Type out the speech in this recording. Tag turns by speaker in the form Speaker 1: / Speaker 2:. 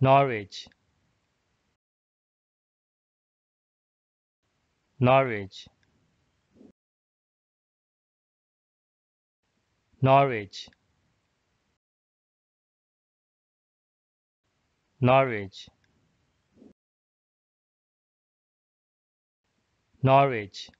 Speaker 1: Norwich. Norwich. Norwich. Norwich. Norwich.